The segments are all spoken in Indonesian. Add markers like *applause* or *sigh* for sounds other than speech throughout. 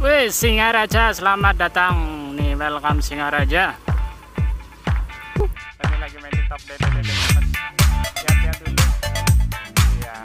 Wih, Singaraja, selamat datang. Nih, welcome Singaraja. Tadi lagi main di top dede dede Lihat-lihat dulu. Iya.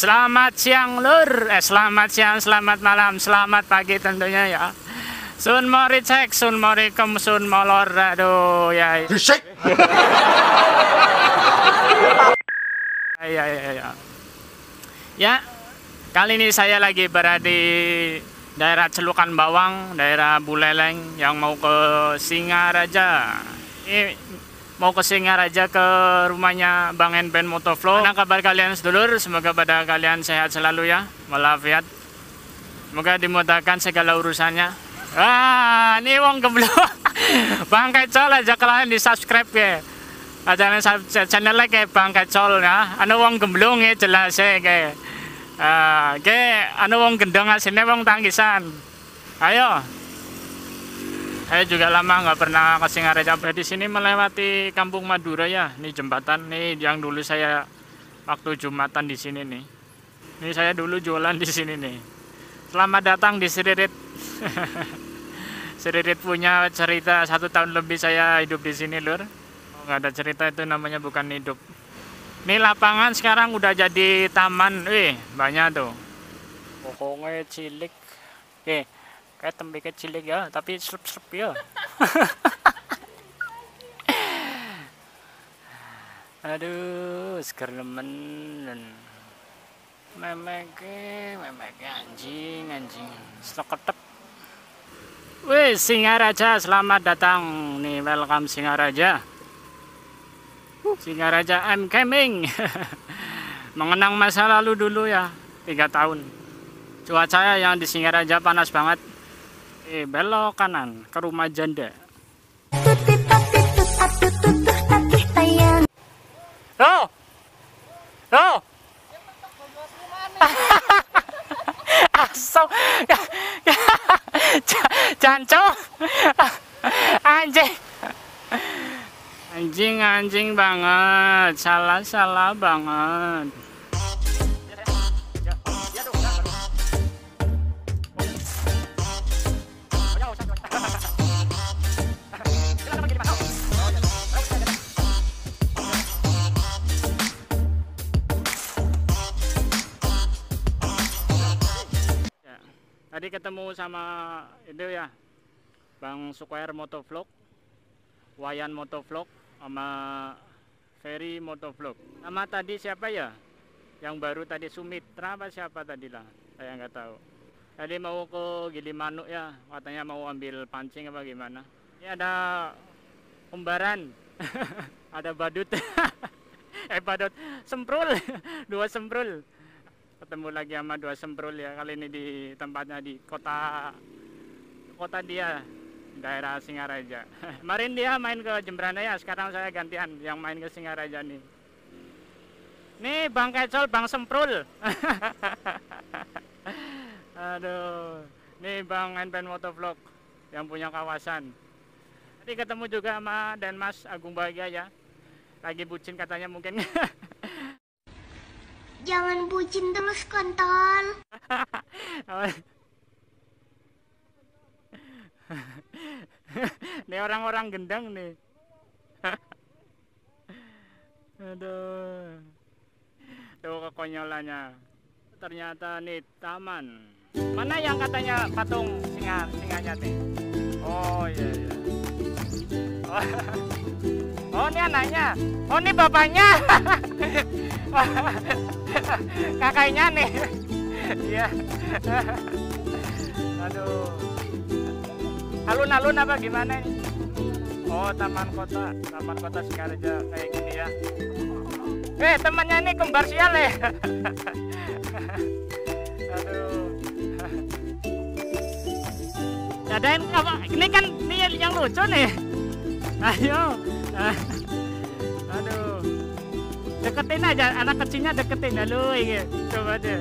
Selamat siang lur, eh selamat siang, selamat malam, selamat pagi tentunya ya. Sun mori cek, sun mori kem, sun molor, aduh ya. Ya, ya, ya, ya. Ya, kali ini saya lagi berada di daerah Celukan Bawang, daerah Buleleng yang mau ke Singaraja. Ini mau ke Singaraja ke rumahnya Bang Enben Motovlog. Mana kabar kalian sedulur? Semoga pada kalian sehat selalu ya, walafiat. Semoga dimudahkan segala urusannya. Wah, ini wong geblok. *laughs* Bang Kecol aja kalian di subscribe ya. Aja channel kayak Bang Kecol ya. Anu wong gemblong ya jelas ya kayak. Ke anu wong gendong asine wong tangkisan. Ayo, saya juga lama nggak pernah ke Singaraja. Di sini melewati Kampung Madura ya. Ini jembatan nih yang dulu saya waktu Jumatan di sini nih. Ini saya dulu jualan di sini nih. Selamat datang di Siririt. Siririt *laughs* punya cerita satu tahun lebih saya hidup di sini lur. Nggak ada cerita itu namanya bukan hidup. Ini lapangan sekarang udah jadi taman. Wih, banyak tuh. Pokoknya cilik. Oke, kayak tempe kecil ya tapi serp-serp ya *laughs* aduh seger nemen memeke memeke anjing anjing stok ketep Wih, Singaraja, selamat datang. Nih, welcome Singaraja. Singaraja, I'm coming. *laughs* Mengenang masa lalu dulu ya, tiga tahun. Cuaca yang di Singaraja panas banget. Eh, belok kanan ke rumah janda. Oh, oh, asal, canco, anjing, anjing anjing banget, salah salah banget. Tadi ketemu sama itu ya, Bang Square Motovlog, Wayan Motovlog, sama Ferry Motovlog. Sama tadi siapa ya? Yang baru tadi Sumitra apa siapa tadi lah? Saya nggak tahu. Tadi mau ke Gilimanuk ya, katanya mau ambil pancing apa gimana? Ini ada kembaran, *laughs* ada badut, *laughs* eh badut, semprul, *laughs* dua semprul ketemu lagi sama dua semprul ya kali ini di tempatnya di kota kota dia daerah Singaraja. *laughs* Kemarin dia main ke Jembrana ya sekarang saya gantian yang main ke Singaraja nih. Nih Bang Kecol Bang Semprul. *laughs* Aduh nih Bang Enpen Motovlog yang punya kawasan. Tadi ketemu juga sama Denmas Agung Bahagia ya. Lagi bucin katanya mungkin *laughs* Jangan bucin terus kontol. Ini orang-orang gendang nih. Aduh. Tuh kekonyolannya. Ternyata nih taman. Mana yang katanya patung singa singanya nih? Oh iya iya. Oh, ini anaknya. Oh ini bapaknya. *laughs* Kakaknya nih. Iya. Aduh. Alun-alun apa gimana ini? Oh taman kota, taman kota Singaraja kayak gini ya. Eh temannya ini kembar sial ya. *laughs* Aduh. Adain apa? Ini kan ini yang lucu nih. Ayo. Deketin aja anak kecilnya deketin lalu ini. Coba deh.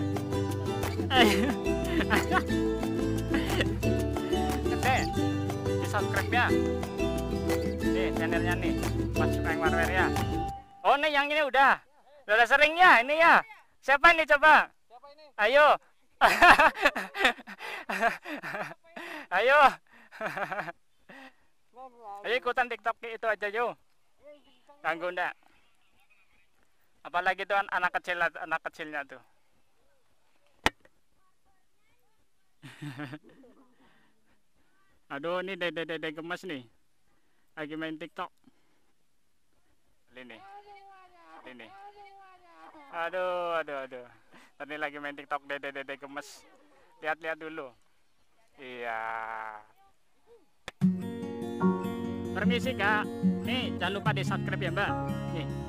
Gede. Di subscribe ya. Nih channelnya nih. Mas Peng Warwer ya. Oh nih yang ini udah. Udah sering ya ini ya. Siapa ini coba? Ayo. *laughs* Ayo. Ayo ikutan TikTok itu aja yuk. Ganggu ndak? Apalagi an- anak kecil anak kecilnya tuh. *laughs* Aduh, ini dede dede gemes nih. Lagi main TikTok. Ini. Ini. Aduh, aduh, aduh. Tadi lagi main TikTok dede dede gemes. Lihat-lihat dulu. Iya. Permisi kak. Nih, jangan lupa di subscribe ya mbak. Nih.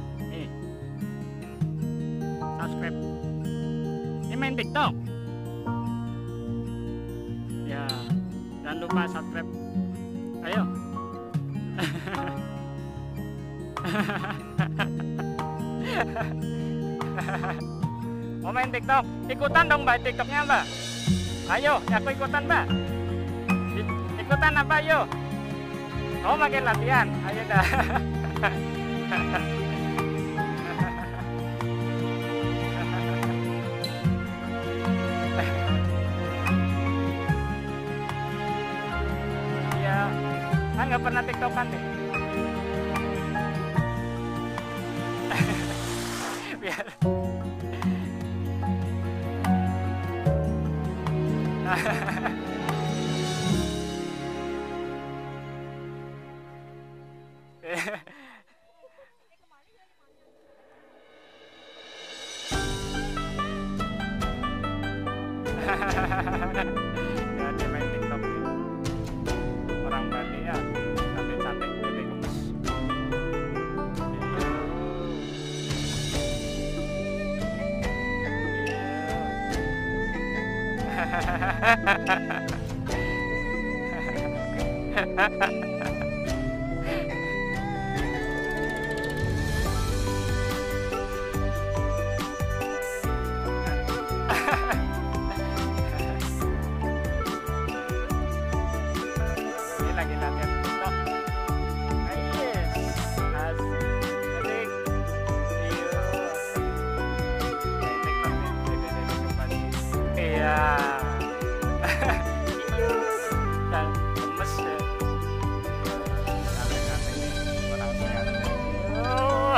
Subscribe. Ini main TikTok. Ya, jangan lupa subscribe. Ayo. *laughs* Mau main TikTok? Ikutan dong mbak TikToknya mbak. Ayo, aku ikutan mbak. Ikutan apa ayo? Oh makin latihan, ayo dah. *laughs* nggak pernah tiktokan deh. *laughs* Biar. ya *laughs* Ini *laughs*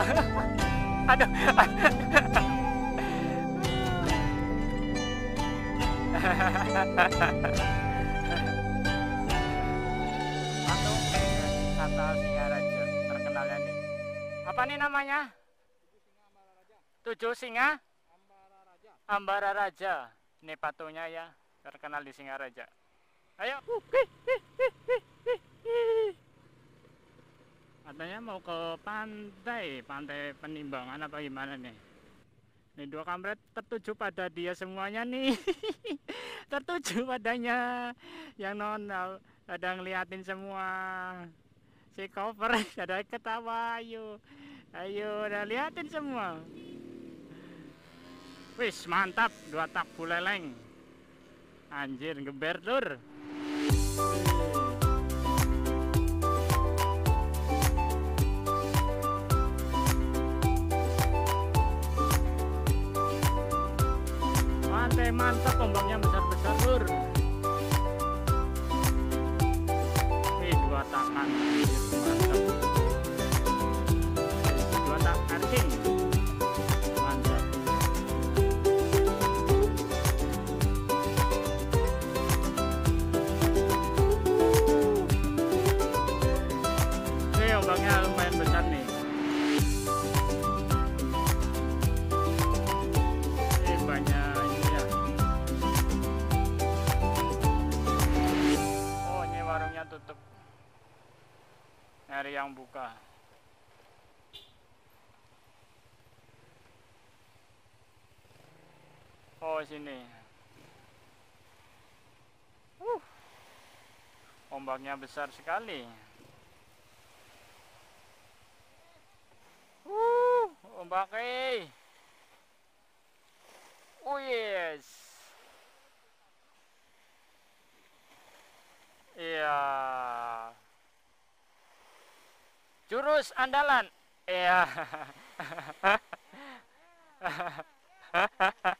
*laughs* Aduh. Patung wisata Singaraja terkenalnya nih. Apa nih namanya? Tujuh singa Ambara Raja. Ini patungnya ya terkenal di Singaraja. Ayo. Katanya mau ke pantai, pantai penimbangan apa gimana nih? Ini dua kampret tertuju pada dia semuanya nih. *laughs* tertuju padanya. Yang non ada ngeliatin semua. Si cover *laughs* ada ketawa ayo. Ayo udah liatin semua. Wis mantap dua tak buleleng. Anjir geber lur. Mantap ombaknya besar-besar lur. Wih tutup nyari yang buka. Oh sini. Uh ombaknya besar sekali. Uh ombaknya Jurus andalan. Iya. *laughs*